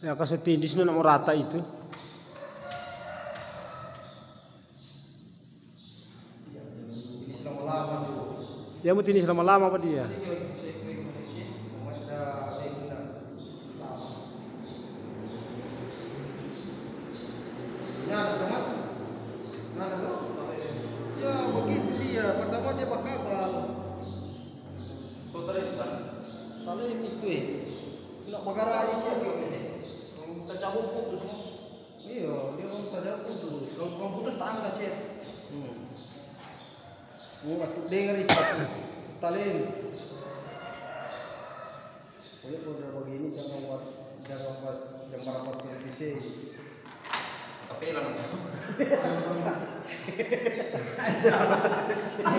Ya kasih tindis na mau rata itu. Ini selama lama dulu. Dia mau tindis lama-lama apa dia? Ya begitu dia. Pertama dia pakai kabel. Saudara itu kan? Eh, nak dia Kita cabut putus. Iya, dia orang pada putus. Kalau kalau putus tak angkat chat. Hmm. Oh, aku dengar itu. Stalin. Pokoknya kalau udah begini jangan buat jangan pas jam merapat televisi. Tapi hilang.